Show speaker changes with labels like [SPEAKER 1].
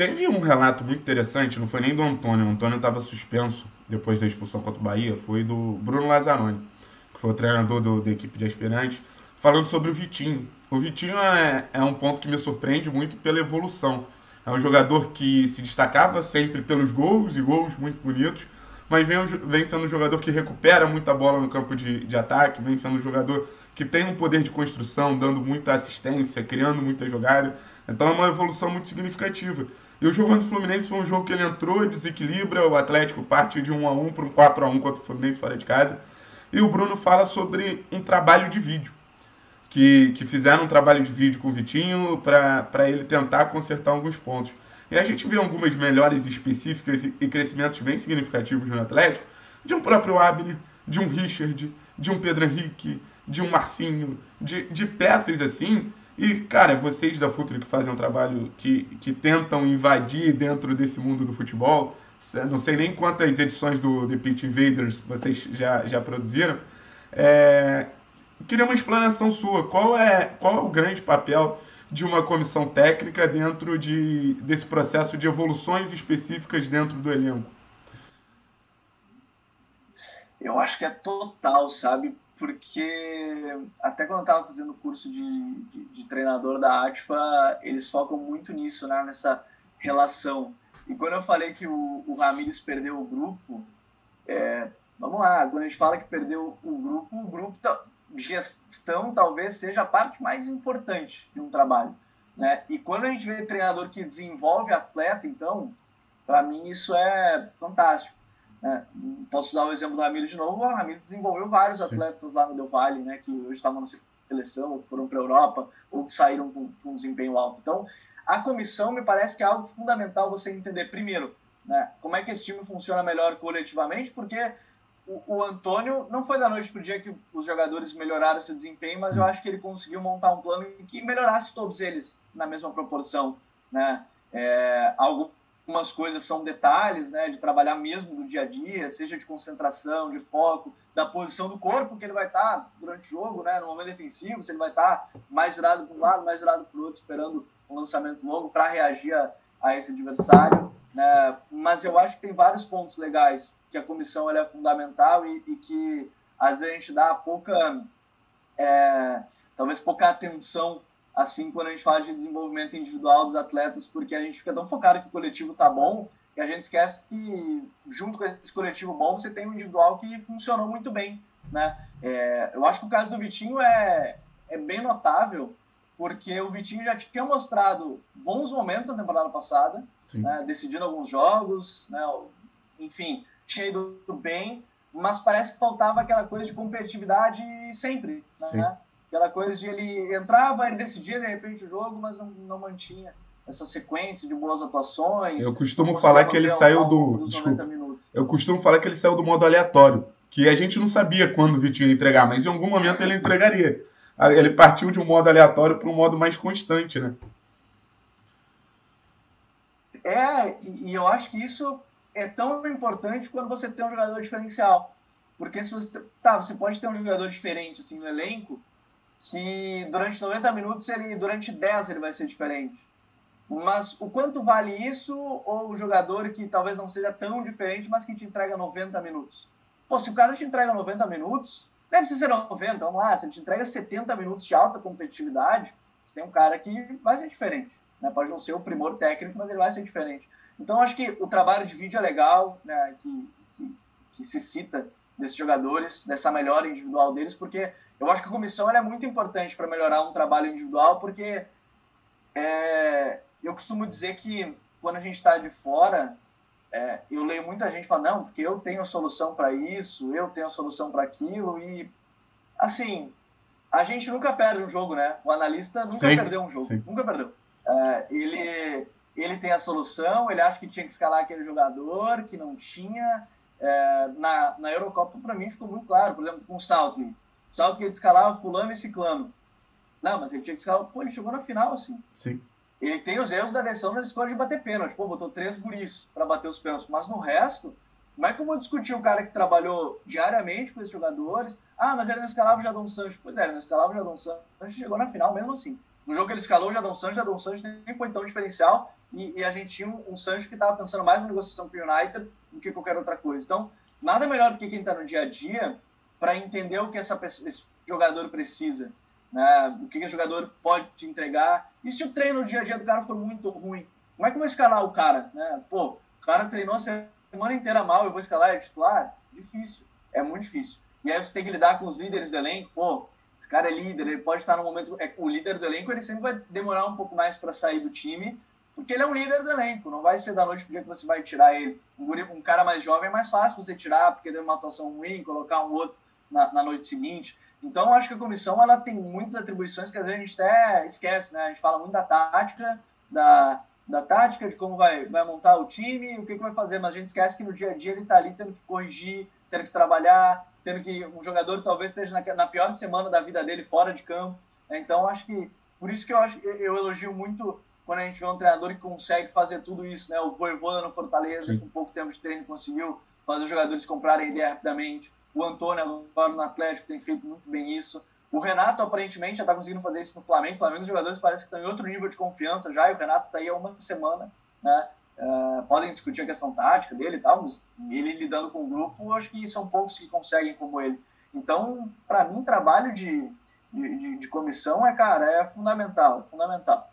[SPEAKER 1] Teve um relato muito interessante, não foi nem do Antônio, o Antônio estava suspenso depois da expulsão contra o Bahia, foi do Bruno Lazzaroni, que foi o treinador do, da equipe de aspirantes, falando sobre o Vitinho. O Vitinho é, é um ponto que me surpreende muito pela evolução. É um jogador que se destacava sempre pelos gols e gols muito bonitos, mas vem, vem sendo um jogador que recupera muita bola no campo de, de ataque, vem sendo um jogador que tem um poder de construção, dando muita assistência, criando muita jogada. Então é uma evolução muito significativa. E o jogo contra o Fluminense foi um jogo que ele entrou, desequilibra, o Atlético parte de 1 a 1 para um 4 a 1 contra o Fluminense fora de casa. E o Bruno fala sobre um trabalho de vídeo. Que, que fizeram um trabalho de vídeo com o Vitinho para ele tentar consertar alguns pontos. E a gente vê algumas melhores específicas e crescimentos bem significativos no Atlético, de um próprio Abner, de um Richard, de um Pedro Henrique, de um Marcinho, de, de peças assim. E, cara, vocês da Futre que fazem um trabalho que, que tentam invadir dentro desse mundo do futebol, não sei nem quantas edições do The Pitch Invaders vocês já, já produziram. É, queria uma explanação sua. Qual é, qual é o grande papel de uma comissão técnica dentro de, desse processo de evoluções específicas dentro do elenco?
[SPEAKER 2] Eu acho que é total, sabe? Porque até quando eu estava fazendo o curso de, de, de, treinador da ATFA, eles focam muito nisso, né? Nessa relação. E quando eu falei que o, o Ramires perdeu o grupo, é, vamos lá, quando a gente fala que perdeu o grupo, o grupo gestão talvez seja a parte mais importante de um trabalho. Né? E quando a gente vê treinador que desenvolve atleta, então, para mim isso é fantástico. Né? Posso usar o exemplo do Ramiro de novo. O Ramiro desenvolveu vários Sim. atletas lá no Del Valle, né? que hoje estavam na seleção, ou foram para a Europa, ou que saíram com, com um desempenho alto. Então, a comissão me parece que é algo fundamental você entender, primeiro, né? como é que esse time funciona melhor coletivamente, porque o, o Antônio não foi da noite para o dia que os jogadores melhoraram seu desempenho, mas eu acho que ele conseguiu montar um plano que melhorasse todos eles na mesma proporção. Né? É, algumas coisas são detalhes, né, de trabalhar mesmo no dia a dia, seja de concentração, de foco, da posição do corpo que ele vai estar durante o jogo, né, no momento defensivo, se ele vai estar mais virado para um lado, mais virado para o outro, esperando um lançamento longo para reagir a, a, esse adversário. Né? Mas eu acho que tem vários pontos legais que a comissão é fundamental e, e, que às vezes a gente dá pouca, é, talvez pouca atenção assim quando a gente fala de desenvolvimento individual dos atletas, porque a gente fica tão focado que o coletivo tá bom que a gente esquece que junto com esse coletivo bom você tem um individual que funcionou muito bem, né? É, eu acho que o caso do Vitinho é, é bem notável porque o Vitinho já tinha mostrado bons momentos na temporada passada, né, decidindo alguns jogos, né, enfim, tinha ido bem, mas parece que faltava aquela coisa de competitividade sempre, né? Aquela coisa de ele entrava, ele decidia de repente o jogo, mas não, não mantinha essa sequência de boas atuações.
[SPEAKER 1] Eu costumo falar que ele saiu do. Desculpa. Eu costumo falar que ele saiu do modo aleatório. Que a gente não sabia quando o Vitinho ia entregar, mas em algum momento ele entregaria. Ele partiu de um modo aleatório para um modo mais constante, né?
[SPEAKER 2] É, e eu acho que isso é tão importante quando você tem um jogador diferencial. Porque se você. Tá, você pode ter um jogador diferente assim, no elenco, que durante 90 minutos, ele, durante 10 ele vai ser diferente. Mas o quanto vale isso ou o jogador que talvez não seja tão diferente, mas que te entrega 90 minutos? Pô, se o cara te entrega 90 minutos, não precisa ser 90, vamos lá, se ele te entrega 70 minutos de alta competitividade, você tem um cara que vai ser diferente. Né? Pode não ser o primor técnico, mas ele vai ser diferente. Então, acho que o trabalho de vídeo é legal, né, que, que, que, se cita desses jogadores, dessa melhora individual deles, porque eu acho que a comissão é muito importante para melhorar um trabalho individual, porque é, eu costumo dizer que quando a gente está de fora, é, eu leio muita gente falando, não, porque eu tenho a solução para isso, eu tenho a solução para aquilo, e assim, a gente nunca perde um jogo, né? O analista nunca sim, perdeu um jogo, sim. nunca perdeu. É, ele ele tem a solução, ele acha que tinha que escalar aquele jogador, que não tinha. É, na, na Eurocopa, para mim, ficou muito claro, por exemplo, com o Saltman. O Saltman ele escalava fulano e ciclano. Não, mas ele tinha que escalar... Pô, ele chegou na final, assim.
[SPEAKER 1] Sim.
[SPEAKER 2] Ele tem os erros da decisão na escolha de bater pênalti. Pô, botou três guris para bater os pênaltis. Mas no resto, como é que eu vou discutir o cara que trabalhou diariamente com esses jogadores? Ah, mas ele não escalava o Jadon Sancho. Pois é, ele não escalava o Jadon Sancho. Chegou na final mesmo assim. No jogo que ele escalou o Jadon Sancho, o Jadon Sancho nem foi tão diferencial e, e a gente tinha um, um Sancho que estava pensando mais na negociação com o United do que qualquer outra coisa. Então, nada melhor do que quem está no dia a dia para entender o que essa, esse jogador precisa, né? o que esse jogador pode te entregar. E se o treino no dia a dia do cara for muito ruim, como é que eu vou escalar o cara? Né? Pô, o cara treinou a semana inteira mal, eu vou escalar ele titular? Difícil, é muito difícil. E aí você tem que lidar com os líderes do elenco, pô, esse cara é líder, ele pode estar no momento. É, o líder do elenco ele sempre vai demorar um pouco mais para sair do time, porque ele é um líder do elenco, não vai ser da noite pro dia que você vai tirar ele. Um cara mais jovem é mais fácil você tirar, porque deu uma atuação ruim, colocar um outro na, na noite seguinte. Então, acho que a comissão ela tem muitas atribuições que às vezes a gente até esquece, né? A gente fala muito da tática, da, da tática, de como vai, vai montar o time, o que, que vai fazer, mas a gente esquece que no dia a dia ele está ali tendo que corrigir, tendo que trabalhar, tendo que um jogador talvez esteja na, na pior semana da vida dele fora de campo. Né? Então, acho que por isso que eu acho eu elogio muito quando a gente vê um treinador que consegue fazer tudo isso, né? O Voivoda no Fortaleza, Sim. com pouco tempo de treino, conseguiu fazer os jogadores comprarem ideia rapidamente. O Antônio agora no Atlético tem feito muito bem isso. O Renato aparentemente já está conseguindo fazer isso no Flamengo. O Flamengo, os jogadores parecem que estão em outro nível de confiança já. E o Renato está aí há uma semana, né? Uh, podem discutir a questão tática dele e tal, mas ele lidando com o grupo, acho que são poucos que conseguem como ele. Então, para mim, trabalho de, de, de, de, comissão é, cara, é fundamental, fundamental.